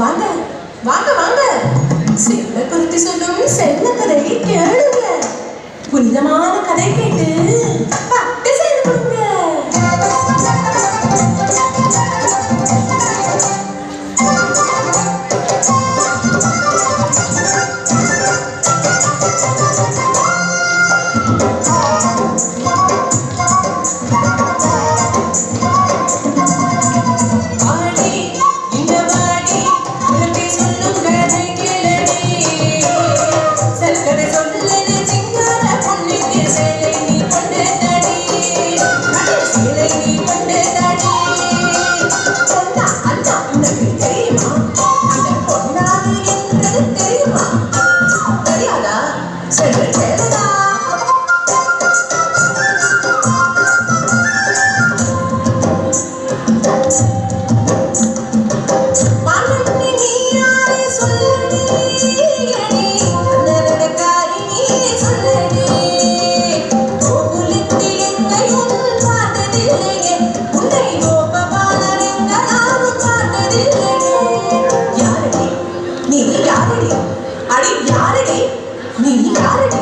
வாங்க வாங்க வாங்க. செல்ல குறித்து சொல்லும் செல்ல கதையை கேளுங்க. புனிதமான கதை கேட்டு பட்டு செய்து கொடுங்க. Oh யாரடி அடி யாரடி நீ யாரடி